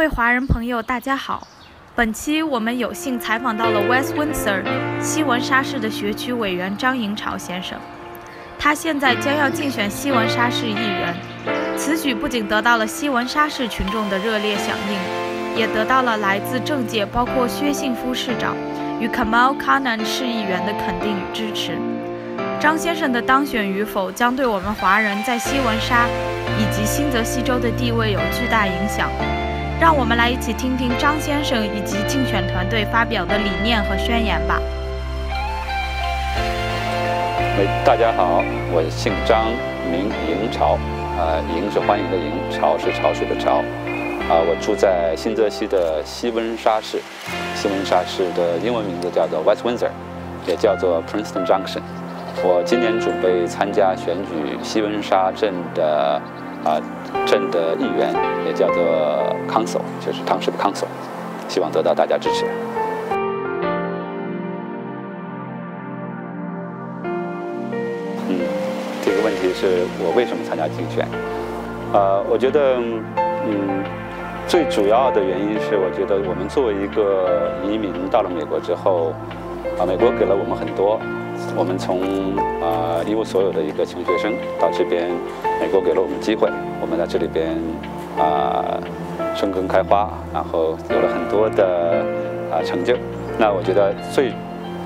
各位华人朋友，大家好。本期我们有幸采访到了 West Windsor 西文莎市的学区委员张银朝先生，他现在将要竞选西文莎市议员。此举不仅得到了西文莎市群众的热烈响应，也得到了来自政界包括薛信夫市长与 Kamal Khan 市议员的肯定与支持。张先生的当选与否，将对我们华人在西文莎以及新泽西州的地位有巨大影响。让我们来一起听听张先生以及竞选团队发表的理念和宣言吧。大家好，我姓张，名迎朝，啊，迎是欢迎的迎，朝是潮水的潮，啊，我住在新泽西的西温莎市，西温莎市的英文名字叫做 West Windsor，也叫做 Princeton Junction。我今年准备参加选举西温莎镇的。啊，镇的议员也叫做 council，就是 township council，希望得到大家支持。嗯，这个问题是我为什么参加竞选？呃，我觉得，嗯，最主要的原因是，我觉得我们作为一个移民到了美国之后，啊，美国给了我们很多。我们从啊一无所有的一个穷学生到这边，美国给了我们机会，我们在这里边啊生根开花，然后有了很多的啊成就。那我觉得最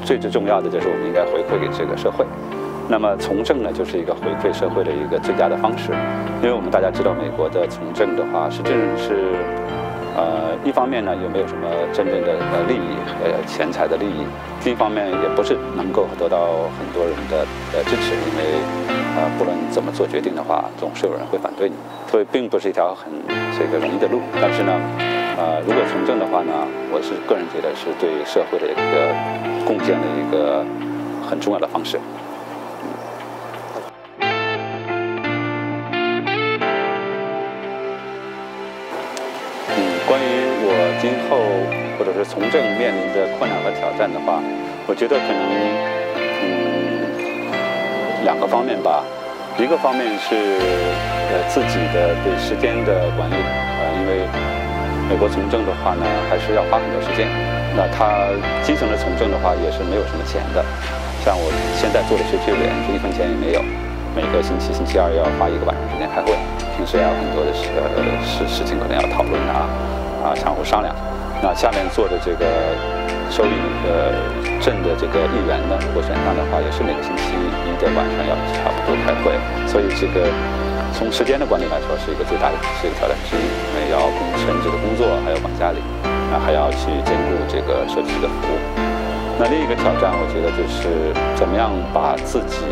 最最重要的就是我们应该回馈给这个社会。那么从政呢，就是一个回馈社会的一个最佳的方式，因为我们大家知道，美国的从政的话实际上是。呃，一方面呢，又没有什么真正的呃利益，呃钱财的利益；另一方面，也不是能够得到很多人的呃支持，因为呃，不论怎么做决定的话，总是有人会反对你，所以并不是一条很这个容易的路。但是呢，呃，如果从政的话呢，我是个人觉得是对社会的一个贡献的一个很重要的方式。今后或者是从政面临的困难和挑战的话，我觉得可能嗯两个方面吧。一个方面是呃自己的对时间的管理，呃，因为美国从政的话呢，还是要花很多时间。那他基层的从政的话，也是没有什么钱的。像我现在做的学区委员，是一分钱也没有。每个星期星期二要花一个晚上时间开会，平时还有很多的事呃事事情可能要讨论啊。啊，相互商量。那下面做的这个收益呃镇的这个议员呢，如果选上的话，也是每个星期一的晚上要差不多开会。所以这个从时间的管理来说，是一个最大的是一个挑战之一，因为要工程这个工作，还要管家里，那还要去兼顾这个社区的服务。那另一个挑战，我觉得就是怎么样把自己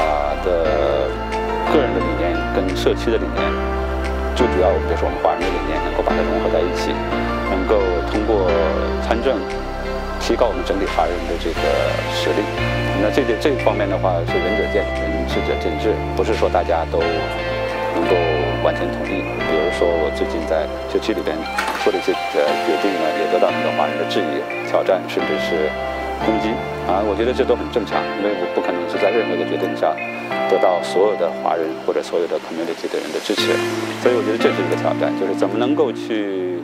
啊的个人的理念跟社区的理念。最主要，我们就是我们华人的理念能够把它融合在一起，能够通过参政提高我们整体华人的这个实力。那这点这方面的话，是仁者见仁，智者见智，不是说大家都能够完全同意。比如说，我最近在社区里边做的一些呃决定呢，也得到很多华人的质疑、挑战，甚至是攻击。啊，我觉得这都很正常，因为我不可能是在任何一个决定上。得到所有的华人或者所有的 community 的人的支持，所以我觉得这是一个挑战，就是怎么能够去，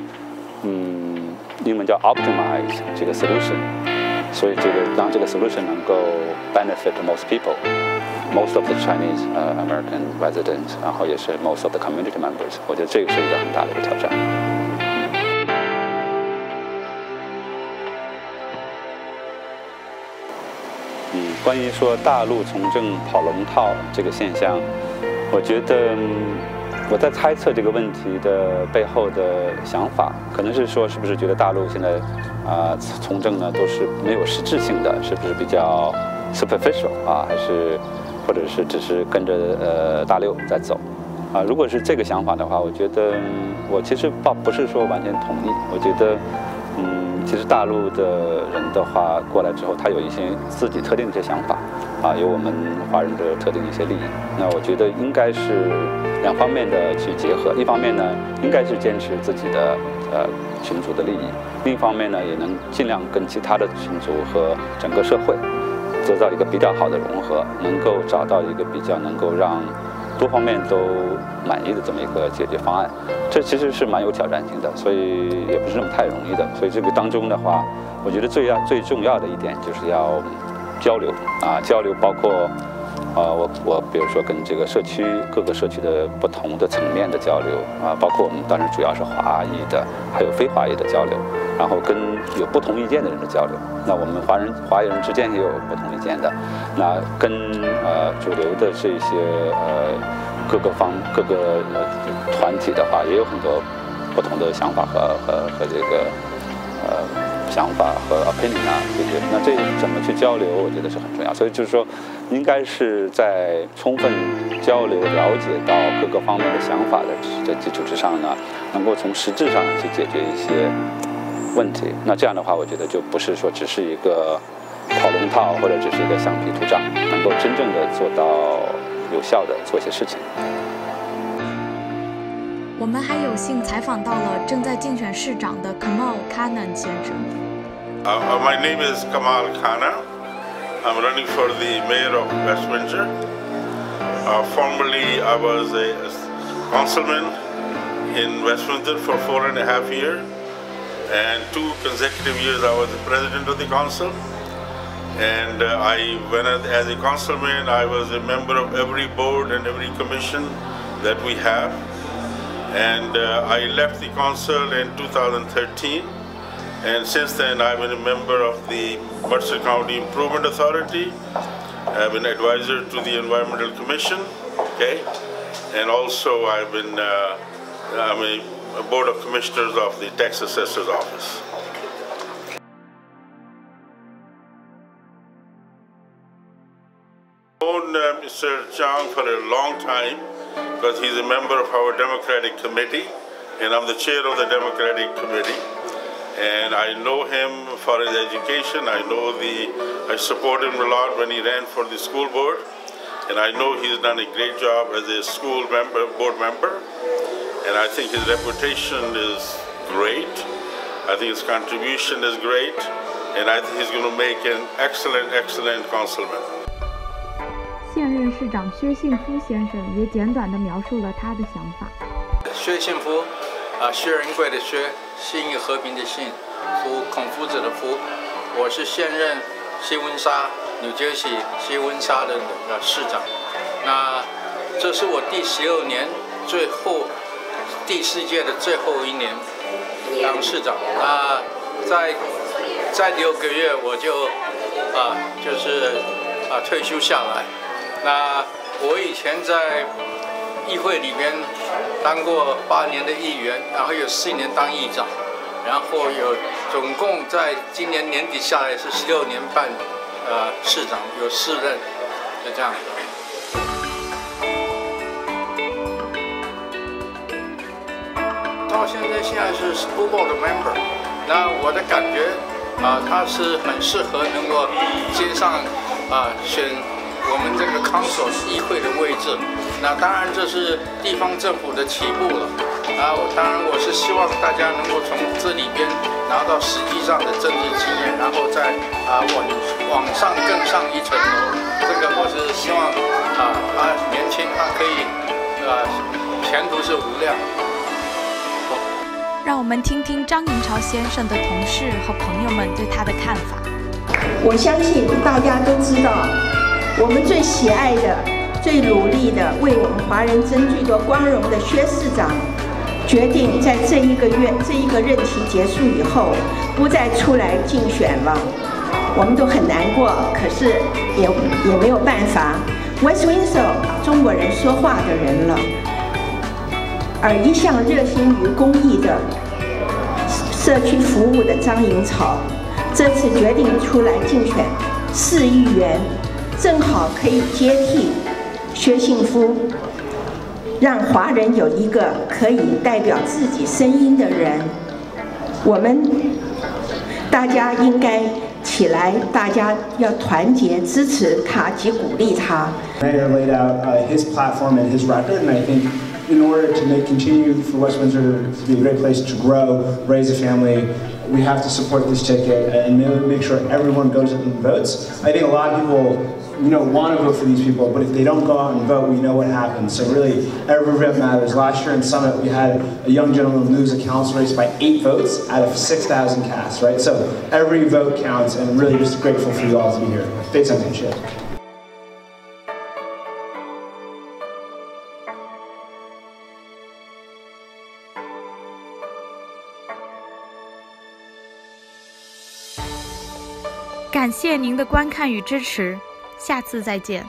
嗯，英文叫 optimize 这个 solution，所以这个让这个 solution 能够 benefit most people，most of the Chinese American residents，然后也是 most of the community members，我觉得这个是一个很大的一个挑战。关于说大陆从政跑龙套这个现象，我觉得我在猜测这个问题的背后的想法，可能是说是不是觉得大陆现在啊从政呢都是没有实质性的，是不是比较 superficial 啊，还是或者是只是跟着呃大六在走啊？如果是这个想法的话，我觉得我其实倒不是说完全同意，我觉得嗯。其实大陆的人的话过来之后，他有一些自己特定的一些想法，啊，有我们华人的特定一些利益。那我觉得应该是两方面的去结合，一方面呢，应该是坚持自己的呃群族的利益；另一方面呢，也能尽量跟其他的群族和整个社会做到一个比较好的融合，能够找到一个比较能够让多方面都满意的这么一个解决方案。这其实是蛮有挑战性的，所以也不是那么太容易的。所以这个当中的话，我觉得最要最重要的一点就是要交流啊，交流包括。啊，我我比如说跟这个社区各个社区的不同的层面的交流啊，包括我们当然主要是华裔的，还有非华裔的交流，然后跟有不同意见的人的交流。那我们华人华裔人之间也有不同意见的，那跟呃主流的这些呃各个方各个团体的话，也有很多不同的想法和和和这个呃。想法和 opinion 啊，这些，那这怎么去交流，我觉得是很重要。所以就是说，应该是在充分交流、了解到各个方面的想法的这基础之上呢，能够从实质上去解决一些问题。那这样的话，我觉得就不是说只是一个跑龙套，或者只是一个橡皮图章，能够真正的做到有效的做一些事情。我们还有幸采访到了正在竞选市长的 Kamal Khanna 先生。Uh, my name is Kamal Khanna. I'm running for the mayor of West Windsor. Uh, formerly, I was a, a councilman in West Windsor for four and a half years. And two consecutive years, I was the president of the council. And uh, I, when as a councilman, I was a member of every board and every commission that we have. And uh, I left the council in 2013 and since then I've been a member of the Mercer County Improvement Authority. I've been advisor to the Environmental Commission okay? And also I've been uh, I'm a board of commissioners of the tax assessor's office known uh, Mr. Chang for a long time because he's a member of our Democratic Committee, and I'm the chair of the Democratic Committee. And I know him for his education. I know the, I support him a lot when he ran for the school board. And I know he's done a great job as a school member, board member. And I think his reputation is great. I think his contribution is great. And I think he's going to make an excellent, excellent councilman. 现任市长薛幸夫先生也简短地描述了他的想法。薛幸夫，啊，薛仁贵的薛，信义和平的信，夫孔夫子的夫。我是现任西温莎纽约西西温莎的呃市长。那这是我第十六年，最后第四届的最后一年当市长。啊，在在六个月我就啊就是啊退休下来。那我以前在议会里面当过八年的议员，然后有四年当议长，然后有总共在今年年底下来是十六年半，呃，市长有四任，就这样。到现在现在是 school board member，那我的感觉啊，他是很适合能够接上啊选。我们这个 council 议会的位置，那当然这是地方政府的起步了。啊，当然我是希望大家能够从这里边拿到实际上的政治经验，然后再啊往往上更上一层楼。这个我是希望啊，他年轻，他可以啊，前途是无量。让我们听听张银朝先生的同事和朋友们对他的看法。我相信大家都知道。我们最喜爱的、最努力的，为我们华人争取多光荣的薛市长，决定在这一个月、这一个任期结束以后，不再出来竞选了。我们都很难过，可是也也没有办法。w e s t w i n s o r 中国人说话的人了，而一向热心于公益的社区服务的张颖草，这次决定出来竞选市议员。正好可以接替薛幸福，让华人有一个可以代表自己声音的人。我们大家应该起来，大家要团结支持他及鼓励他。in order to make continue for West Windsor to be a great place to grow, raise a family, we have to support this ticket and make sure everyone goes out and votes. I think a lot of people, you know, want to vote for these people, but if they don't go out and vote, we know what happens. So really, every vote matters. Last year in Summit, we had a young gentleman lose a council race by eight votes out of 6,000 casts, right? So every vote counts, and really just grateful for you all to be here. Thanks so much. 感谢您的观看与支持，下次再见。